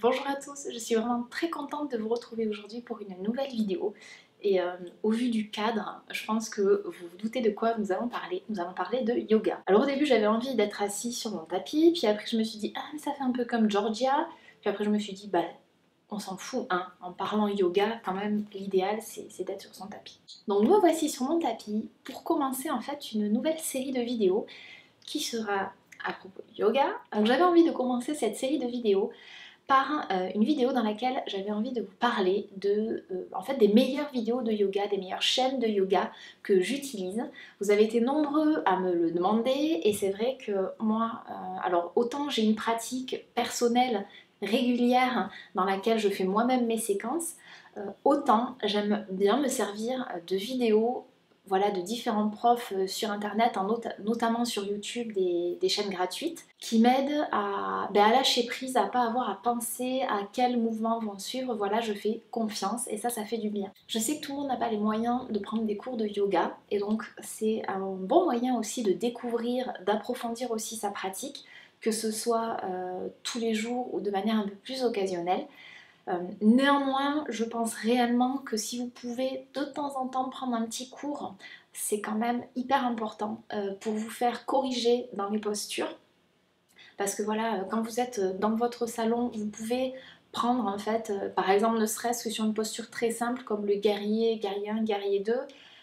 Bonjour à tous, je suis vraiment très contente de vous retrouver aujourd'hui pour une nouvelle vidéo. Et euh, au vu du cadre, je pense que vous vous doutez de quoi nous allons parler. Nous allons parler de yoga. Alors au début j'avais envie d'être assise sur mon tapis, puis après je me suis dit ah ça fait un peu comme Georgia, puis après je me suis dit bah on s'en fout, hein. en parlant yoga, quand même, l'idéal c'est d'être sur son tapis. Donc me voici sur mon tapis pour commencer en fait une nouvelle série de vidéos qui sera à propos du yoga. Donc j'avais envie de commencer cette série de vidéos euh, une vidéo dans laquelle j'avais envie de vous parler de, euh, en fait, des meilleures vidéos de yoga, des meilleures chaînes de yoga que j'utilise. Vous avez été nombreux à me le demander et c'est vrai que moi, euh, alors autant j'ai une pratique personnelle régulière dans laquelle je fais moi-même mes séquences, autant j'aime bien me servir de vidéos voilà, de différents profs euh, sur internet, notamment sur YouTube, des, chaînes gratuites, qui m'aident ben, à, lâcher prise, à pas avoir à penser à quels mouvements vont suivre. Voilà, je fais confiance et ça, ça fait du bien. Je sais que tout le monde n'a pas les moyens de prendre des cours de yoga et donc c'est un bon moyen aussi de découvrir, d'approfondir aussi sa pratique, que ce soit euh, tous les jours ou de manière un peu plus occasionnelle. Euh, néanmoins, je pense réellement que si vous pouvez de temps en temps prendre un petit cours, c'est quand même hyper important euh, pour vous faire corriger dans les postures. Parce que voilà, euh, quand vous êtes dans votre salon, vous pouvez prendre en fait, par exemple, ne serait-ce que sur une posture très simple comme le guerrier, guerrier 1, guerrier 2.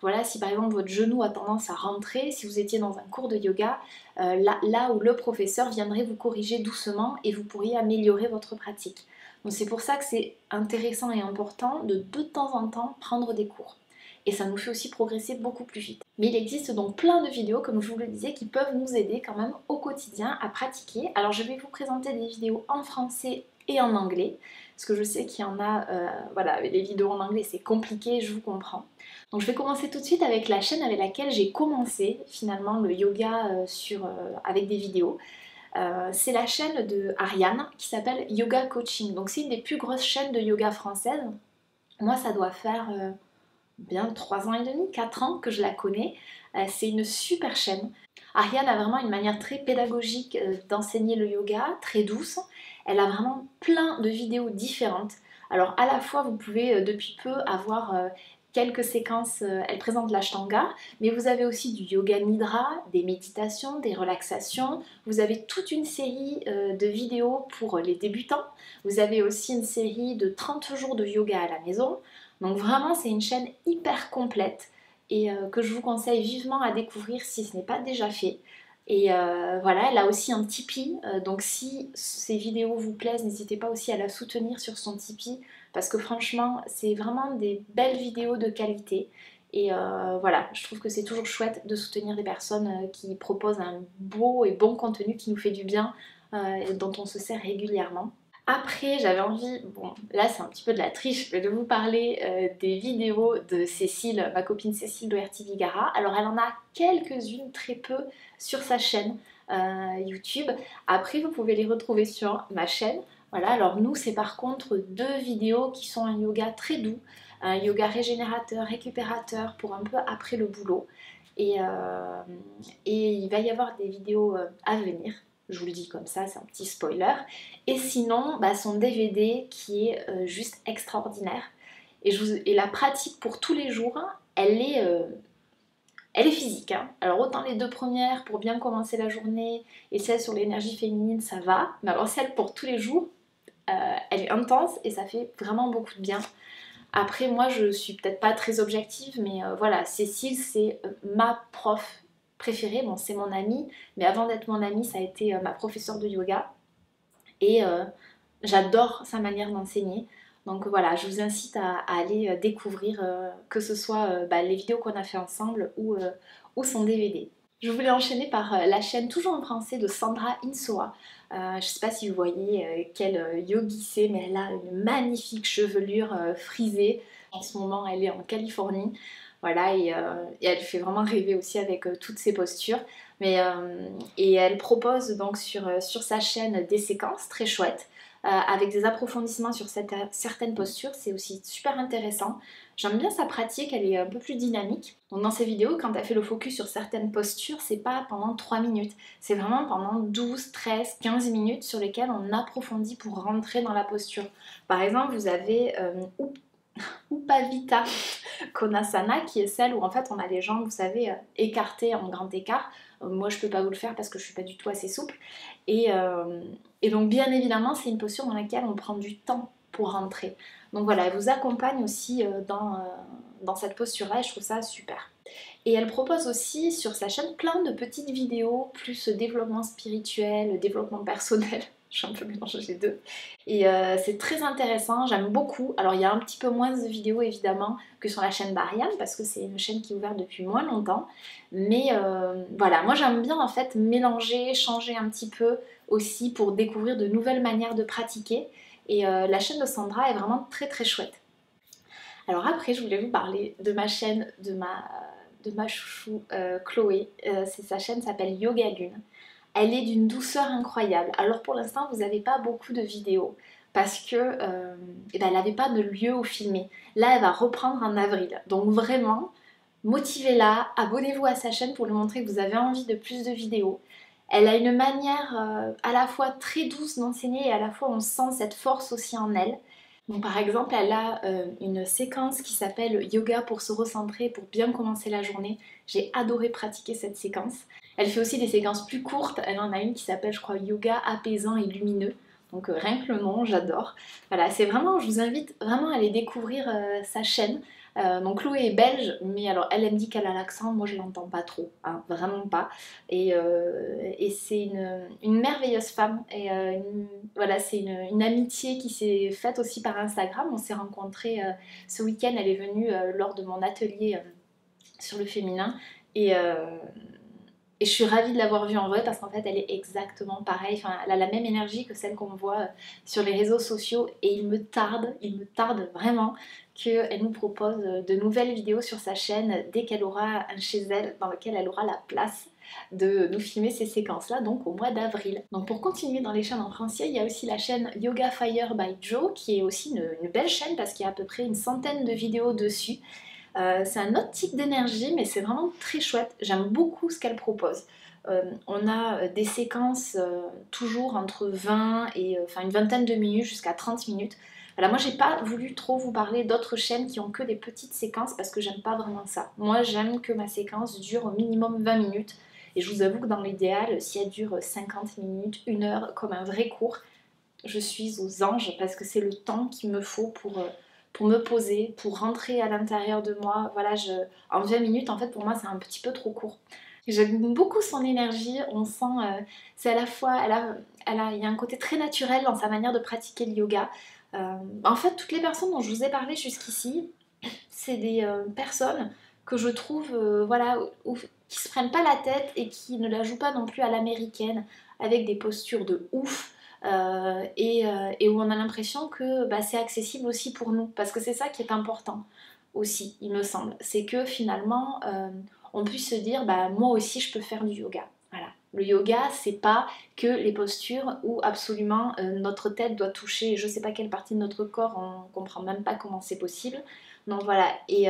Voilà, si par exemple votre genou a tendance à rentrer, si vous étiez dans un cours de yoga, là, là où le professeur viendrait vous corriger doucement et vous pourriez améliorer votre pratique. Donc c'est pour ça que c'est intéressant et important de de temps en temps prendre des cours. Et ça nous fait aussi progresser beaucoup plus vite. Mais il existe donc plein de vidéos, comme je vous le disais, qui peuvent nous aider quand même au quotidien à pratiquer. Alors je vais vous présenter des vidéos en français et en anglais, parce que je sais qu'il y en a, euh, voilà, les vidéos en anglais c'est compliqué, je vous comprends. Donc je vais commencer tout de suite avec la chaîne avec laquelle j'ai commencé finalement le yoga euh, sur, euh, avec des vidéos. Euh, c'est la chaîne de Ariane qui s'appelle Yoga Coaching. Donc c'est une des plus grosses chaînes de yoga françaises. Moi ça doit faire euh, bien 3 ans et demi, 4 ans que je la connais. Euh, c'est une super chaîne. Ariane a vraiment une manière très pédagogique d'enseigner le yoga, très douce. Elle a vraiment plein de vidéos différentes. Alors à la fois vous pouvez depuis peu avoir quelques séquences, euh, elle présente l'ashtanga, mais vous avez aussi du yoga nidra, des méditations, des relaxations. Vous avez toute une série euh, de vidéos pour les débutants. Vous avez aussi une série de 30 jours de yoga à la maison. Donc vraiment, c'est une chaîne hyper complète et euh, que je vous conseille vivement à découvrir si ce n'est pas déjà fait. Et voilà, elle a aussi un Tipeee, donc si ces vidéos vous plaisent, n'hésitez pas aussi à la soutenir sur son Tipeee parce que franchement, c'est vraiment des belles vidéos de qualité. Et euh, voilà, je trouve que c'est toujours chouette de soutenir des personnes euh, qui proposent un beau et bon contenu qui nous fait du bien, euh, et dont on se sert régulièrement. Après, j'avais envie, bon, là c'est un petit peu de la triche, mais de vous parler des vidéos de Cécile, ma copine Cécile de RT Vigara. Alors, elle en a quelques-unes, très peu, sur sa chaîne YouTube. Après, vous pouvez les retrouver sur ma chaîne. Voilà, alors nous, c'est par contre deux vidéos qui sont un yoga très doux, un yoga régénérateur, récupérateur pour un peu après le boulot. Et, euh, il va y avoir des vidéos euh, à venir, je vous le dis comme ça, c'est un petit spoiler. Et sinon, bah, son DVD qui est euh, juste extraordinaire. Et, la pratique pour tous les jours, elle est, elle est physique. Hein. Alors autant les deux premières pour bien commencer la journée et celle sur l'énergie féminine, ça va. Mais alors celle pour tous les jours, euh, elle est intense et ça fait vraiment beaucoup de bien. Après, moi, je suis peut-être pas très objective, mais euh, voilà, Cécile, c'est euh, ma prof préférée. Bon, c'est mon amie, mais avant d'être mon amie, ça a été ma professeure de yoga. Et j'adore sa manière d'enseigner. Donc voilà, je vous incite à, aller découvrir que ce soit bah, les vidéos qu'on a fait ensemble ou, ou son DVD. Je voulais enchaîner par euh, la chaîne toujours en français de Sandra Insoa. Euh, je ne sais pas si vous voyez euh, quelle yogi c'est, mais elle a une magnifique chevelure frisée. En ce moment, elle est en Californie. Voilà, et, elle fait vraiment rêver aussi avec toutes ses postures. Et elle propose donc sur sa chaîne des séquences très chouettes. Avec des approfondissements sur certaines postures, c'est aussi super intéressant. J'aime bien sa pratique, elle est un peu plus dynamique. Donc dans ses vidéos, quand elle fait le focus sur certaines postures, c'est pas pendant 3 minutes, c'est vraiment pendant 12, 13, 15 minutes sur lesquelles on approfondit pour rentrer dans la posture. Par exemple, vous avez euh, Upavita Konasana, qui est celle où en fait on a les jambes, vous savez, euh, écartées en grand écart. Euh, moi, je peux pas vous le faire parce que je suis pas du tout assez souple. Et, euh, et donc, bien évidemment, c'est une posture dans laquelle on prend du temps pour rentrer. Donc voilà, elle vous accompagne aussi dans, dans cette posture-là et je trouve ça super. Et elle propose aussi sur sa chaîne plein de petites vidéos, plus développement spirituel, développement personnel je suis un peu mélangée les deux. Et euh, c'est très intéressant, j'aime beaucoup. Alors il y a un petit peu moins de vidéos évidemment que sur la chaîne Bariane parce que c'est une chaîne qui est ouverte depuis moins longtemps. Mais euh, voilà, moi j'aime bien en fait mélanger, changer un petit peu aussi pour découvrir de nouvelles manières de pratiquer. Et euh, la chaîne de Sandra est vraiment très très chouette. Alors après, je voulais vous parler de ma chaîne, de ma, de ma chouchou Chloé. c'est sa chaîne s'appelle Yoga Lune. Elle est d'une douceur incroyable. Alors pour l'instant, vous n'avez pas beaucoup de vidéos parce que euh, eh ben, elle n'avait pas de lieu où filmer. Là, elle va reprendre en avril. Donc vraiment, motivez-la, abonnez-vous à sa chaîne pour lui montrer que vous avez envie de plus de vidéos. Elle a une manière euh, à la fois très douce d'enseigner et à la fois on sent cette force aussi en elle. Par exemple, elle a euh, une séquence qui s'appelle Yoga pour se recentrer, pour bien commencer la journée. J'ai adoré pratiquer cette séquence. Elle fait aussi des séquences plus courtes. Elle en a une qui s'appelle, je crois, Yoga apaisant et lumineux. Donc euh, rien que le nom, j'adore. Voilà, c'est vraiment, je vous invite vraiment à aller découvrir euh, sa chaîne. Euh, donc Chloé est belge, mais alors elle, me dit qu'elle a l'accent, moi je l'entends pas trop, hein, vraiment pas. Et, c'est une, merveilleuse femme. Et voilà, c'est une, une, amitié qui s'est faite aussi par Instagram. On s'est rencontrés ce week-end, elle est venue lors de mon atelier sur le féminin. Et et je suis ravie de l'avoir vue en vrai parce qu'en fait, elle est exactement pareille. Enfin, elle a la même énergie que celle qu'on voit euh, sur les réseaux sociaux. Et il me tarde, il me tarde vraiment qu'elle nous propose euh, de nouvelles vidéos sur sa chaîne dès qu'elle aura un chez elle dans lequel elle aura la place de nous filmer ces séquences-là, donc au mois d'avril. Donc pour continuer dans les chaînes en français, il y a aussi la chaîne Yoga Fire by Joe, qui est aussi une, une belle chaîne parce qu'il y a à peu près une centaine de vidéos dessus. Euh, c'est un autre type d'énergie, mais c'est vraiment très chouette. J'aime beaucoup ce qu'elle propose. Euh, on a euh, des séquences toujours entre 20 et une vingtaine de minutes jusqu'à 30 minutes. Alors moi j'ai pas voulu trop vous parler d'autres chaînes qui ont que des petites séquences parce que j'aime pas vraiment ça. Moi j'aime que ma séquence dure au minimum 20 minutes et je vous avoue que dans l'idéal si elle dure 50 minutes, une heure comme un vrai cours, je suis aux anges parce que c'est le temps qu'il me faut pour pour me poser, pour rentrer à l'intérieur de moi. Voilà, je, en 20 minutes, en fait, pour moi, c'est un petit peu trop court. J'aime beaucoup son énergie, on sent, euh, c'est à la fois, elle a, elle a, il y a un côté très naturel dans sa manière de pratiquer le yoga. Euh, en fait, toutes les personnes dont je vous ai parlé jusqu'ici, c'est des euh, personnes que je trouve, voilà, qui se prennent pas la tête et qui ne la jouent pas non plus à l'américaine, avec des postures de ouf. Euh, et, euh, et, où on a l'impression que bah, c'est accessible aussi pour nous, parce que c'est ça qui est important aussi, il me semble, c'est que finalement euh, on puisse se dire bah, moi aussi je peux faire du yoga. Voilà. Le yoga, c'est pas que les postures où absolument notre tête doit toucher je sais pas quelle partie de notre corps, on comprend même pas comment c'est possible. Donc voilà, et,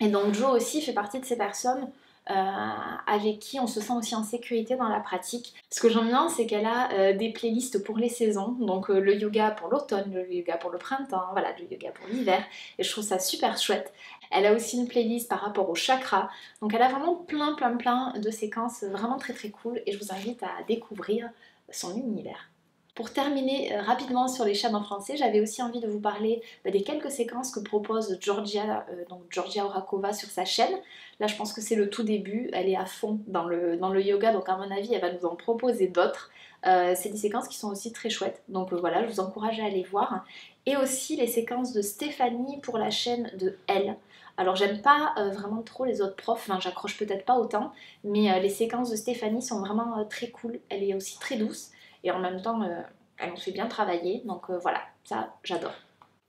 donc Joe aussi fait partie de ces personnes avec qui on se sent aussi en sécurité dans la pratique. Ce que j'aime bien, c'est qu'elle a euh, des playlists pour les saisons, donc euh, le yoga pour l'automne, le yoga pour le printemps, voilà, le yoga pour l'hiver, et je trouve ça super chouette. Elle a aussi une playlist par rapport au chakra, donc elle a vraiment plein plein plein de séquences vraiment très très cool, et je vous invite à découvrir son univers. Pour terminer euh, rapidement sur les chaînes en français, j'avais aussi envie de vous parler bah, des quelques séquences que propose Georgia, euh, donc Georgia Orakova sur sa chaîne. Là, je pense que c'est le tout début, elle est à fond dans le, yoga, donc à mon avis, elle va nous en proposer d'autres. Euh, c'est des séquences qui sont aussi très chouettes, donc voilà, je vous encourage à aller voir. Et aussi les séquences de Stéphanie pour la chaîne de Elle. Alors j'aime pas vraiment trop les autres profs, enfin j'accroche peut-être pas autant, mais les séquences de Stéphanie sont vraiment très cool, elle est aussi très douce et en même temps, euh, elle nous fait bien travailler. Donc euh, voilà, ça, j'adore.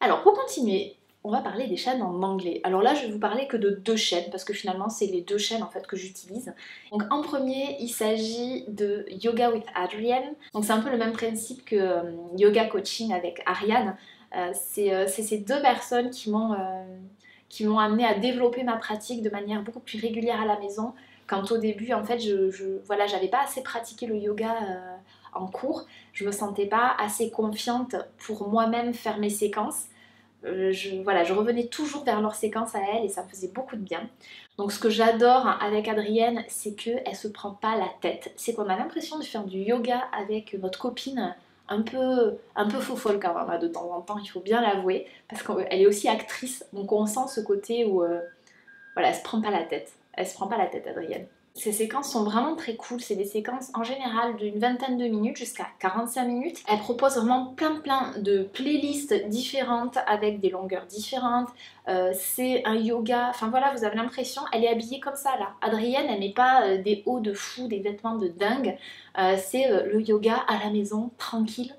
Alors pour continuer, on va parler des chaînes en anglais. Alors là, je vais vous parler que de deux chaînes parce que finalement, c'est les deux chaînes en fait que j'utilise. Donc en premier, il s'agit de Yoga with Adrienne. Donc c'est un peu le même principe que euh, Yoga Coaching avec Ariane. C'est ces deux personnes qui m'ont qui m'ont amené à développer ma pratique de manière beaucoup plus régulière à la maison. Quand au début, en fait, je, je voilà, j'avais pas assez pratiqué le yoga en cours, je me sentais pas assez confiante pour moi-même faire mes séquences. Euh, je, voilà, je revenais toujours vers leur séquence à elle et ça me faisait beaucoup de bien. Donc ce que j'adore avec Adrienne, c'est qu'elle se prend pas la tête. C'est qu'on a l'impression de faire du yoga avec notre copine un peu, un peu faux folle quand même, hein, de temps en temps, il faut bien l'avouer, parce qu'elle est aussi actrice, donc on sent ce côté où, euh, voilà, elle se prend pas la tête. Elle se prend pas la tête, Adrienne. Ces séquences sont vraiment très cool, c'est des séquences en général d'une vingtaine de minutes jusqu'à 45 minutes. Elle propose vraiment plein plein de playlists différentes avec des longueurs différentes. Euh, c'est un yoga, enfin voilà, vous avez l'impression, elle est habillée comme ça là. Adrienne, elle met pas euh, des hauts de fou, des vêtements de dingue. Euh, c'est le yoga à la maison, tranquille,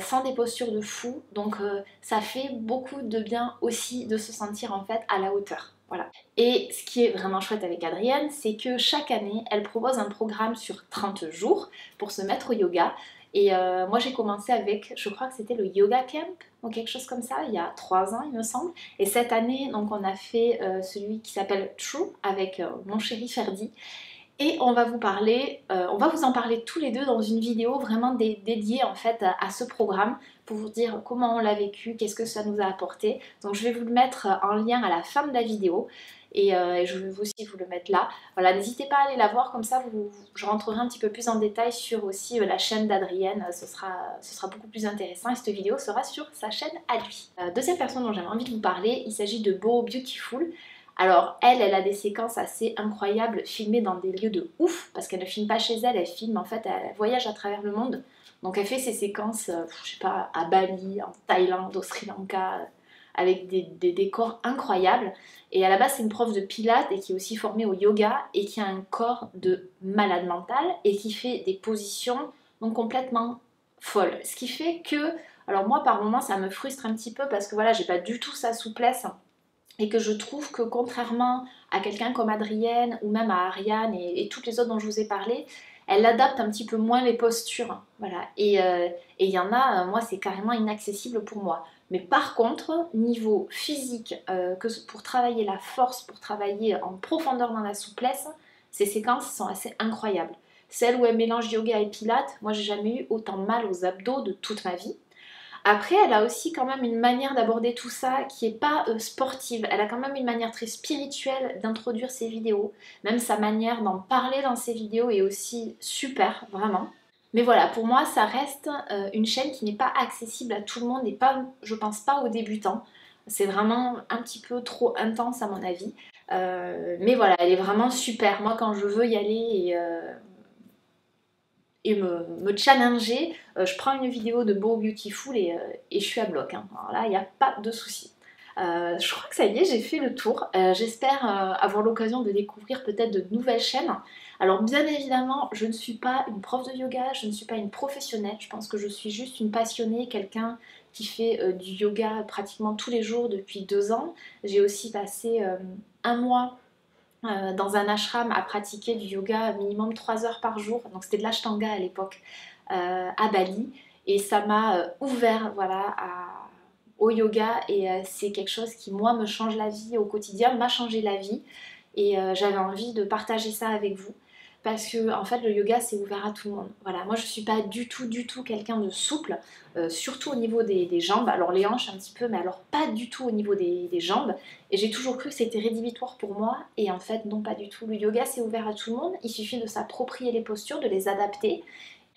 sans des postures de fou. Donc ça fait beaucoup de bien aussi de se sentir en fait à la hauteur. Voilà. Et ce qui est vraiment chouette avec Adrienne, c'est que chaque année, elle propose un programme sur 30 jours pour se mettre au yoga. Et euh, moi, j'ai commencé avec, je crois que c'était le Yoga Camp ou quelque chose comme ça, il y a 3 ans, il me semble. Et cette année, donc, on a fait euh, celui qui s'appelle True avec euh, mon chéri Ferdi. Et on va vous parler, on va vous en parler tous les deux dans une vidéo vraiment dédiée en fait à ce programme pour vous dire comment on l'a vécu, qu'est-ce que ça nous a apporté. Donc je vais vous le mettre en lien à la fin de la vidéo. Et, euh, je vais aussi vous le mettre là. Voilà, n'hésitez pas à aller la voir, comme ça je rentrerai un petit peu plus en détail sur aussi euh, la chaîne d'Adrienne, ce sera, beaucoup plus intéressant et cette vidéo sera sur sa chaîne à lui. Euh, deuxième personne dont j'avais envie de vous parler, il s'agit de Beau Beautiful. Alors elle, elle a des séquences assez incroyables filmées dans des lieux de ouf, parce qu'elle ne filme pas chez elle, elle filme en fait, elle voyage à travers le monde. Donc elle fait ses séquences, euh, je sais pas, à Bali, en Thaïlande, au Sri Lanka, euh, avec des, décors incroyables. Et à la base, c'est une prof de pilates et qui est aussi formée au yoga et qui a un corps de malade mental et qui fait des positions donc complètement folles. Ce qui fait que, alors moi par moments, ça me frustre un petit peu parce que voilà, j'ai pas du tout sa souplesse et que je trouve que contrairement à quelqu'un comme Adrienne ou même à Ariane et, et toutes les autres dont je vous ai parlé, elle adapte un petit peu moins les postures. Voilà. Et euh, il y en a, euh, moi, c'est carrément inaccessible pour moi. Mais par contre, niveau physique, euh, pour travailler la force, pour travailler en profondeur dans la souplesse, ces séquences sont assez incroyables. Celle où elle mélange yoga et pilates, moi j'ai jamais eu autant mal aux abdos de toute ma vie. Après, elle a aussi quand même une manière d'aborder tout ça qui n'est pas euh, sportive. Elle a quand même une manière très spirituelle d'introduire ses vidéos. Même sa manière d'en parler dans ses vidéos est aussi super, vraiment. Mais voilà, pour moi, ça reste euh, une chaîne qui n'est pas accessible à tout le monde et pas, je pense pas aux débutants. C'est vraiment un petit peu trop intense à mon avis. Euh, mais voilà, elle est vraiment super. Moi, quand je veux y aller et et me, challenger, euh, je prends une vidéo de Beau Beautiful et, euh, et je suis à bloc. Hein. Alors là, il n'y a pas de souci. Euh, je crois que ça y est, j'ai fait le tour. J'espère avoir l'occasion de découvrir peut-être de nouvelles chaînes. Alors bien évidemment, je ne suis pas une prof de yoga, je ne suis pas une professionnelle. Je pense que je suis juste une passionnée, quelqu'un qui fait du yoga pratiquement tous les jours depuis deux ans. J'ai aussi passé un mois euh, dans un ashram à pratiquer du yoga minimum 3 heures par jour. Donc c'était de l'ashtanga à l'époque euh, à Bali. Et ça m'a euh, ouvert voilà, au yoga et c'est quelque chose qui moi me change la vie au quotidien, m'a changé la vie. Et j'avais envie de partager ça avec vous parce que en fait le yoga c'est ouvert à tout le monde. Voilà, moi je suis pas du tout du tout quelqu'un de souple, euh, surtout au niveau des, jambes. Alors les hanches un petit peu, mais alors pas du tout au niveau des, jambes. Et j'ai toujours cru que c'était rédhibitoire pour moi, et en fait non pas du tout. Le yoga c'est ouvert à tout le monde. Il suffit de s'approprier les postures, de les adapter.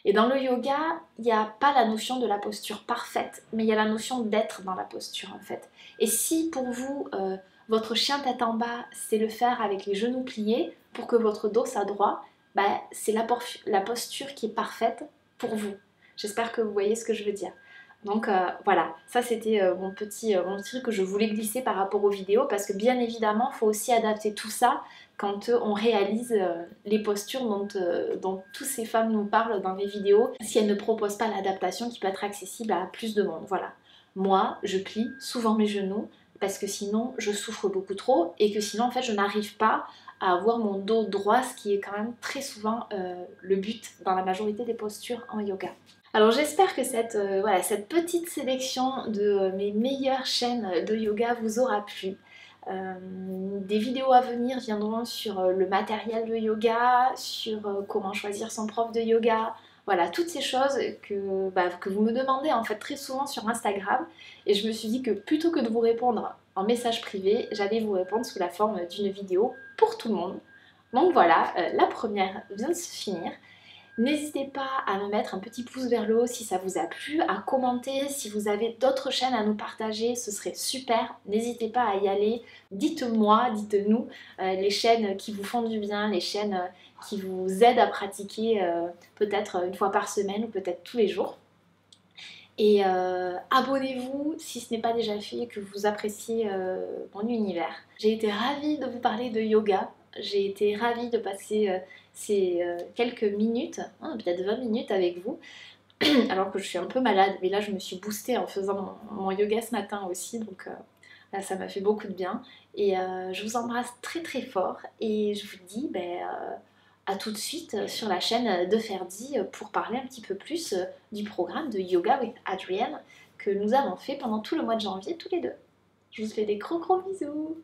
Et dans le yoga, il n'y a pas la notion de la posture parfaite, mais il y a la notion d'être dans la posture en fait. Et si pour vous euh, votre chien tête en bas, c'est le faire avec les genoux pliés pour que votre dos soit droit, bah, c'est la, posture qui est parfaite pour vous. J'espère que vous voyez ce que je veux dire. Donc euh, voilà, ça c'était euh, mon, petit, euh, mon truc que je voulais glisser par rapport aux vidéos parce que bien évidemment, il faut aussi adapter tout ça quand on réalise les postures dont, dont toutes ces femmes nous parlent dans les vidéos si elles ne proposent pas l'adaptation qui peut être accessible à plus de monde. Voilà. Moi, je plie souvent mes genoux parce que sinon je souffre beaucoup trop et que sinon en fait je n'arrive pas avoir mon dos droit, ce qui est quand même très souvent euh, le but dans la majorité des postures en yoga. Alors j'espère que cette, euh, voilà, cette petite sélection de mes meilleures chaînes de yoga vous aura plu. Euh, des vidéos à venir viendront sur le matériel de yoga, sur comment choisir son prof de yoga, voilà, toutes ces choses que, bah, que vous me demandez en fait très souvent sur Instagram. Et je me suis dit que plutôt que de vous répondre en message privé, j'allais vous répondre sous la forme d'une vidéo pour tout le monde. Donc voilà, euh, la première vient de se finir. N'hésitez pas à me mettre un petit pouce vers le haut si ça vous a plu, à commenter si vous avez d'autres chaînes à nous partager, ce serait super. N'hésitez pas à y aller. Dites-moi, dites-nous euh, les chaînes qui vous font du bien, les chaînes euh, qui vous aident à pratiquer peut-être une fois par semaine ou peut-être tous les jours. Et euh, abonnez-vous si ce n'est pas déjà fait et que vous appréciez euh, mon univers. J'ai été ravie de vous parler de yoga. J'ai été ravie de passer euh, ces quelques minutes, hein, peut-être 20 minutes avec vous. Alors que je suis un peu malade, mais là je me suis boostée en faisant mon, yoga ce matin aussi, donc là ça m'a fait beaucoup de bien. Et je vous embrasse très très fort et je vous dis ben, à tout de suite euh, sur la chaîne de Ferdi euh, pour parler un petit peu plus euh, du programme de Yoga with Adrienne que nous avons fait pendant tout le mois de janvier tous les deux. Je vous fais des gros gros bisous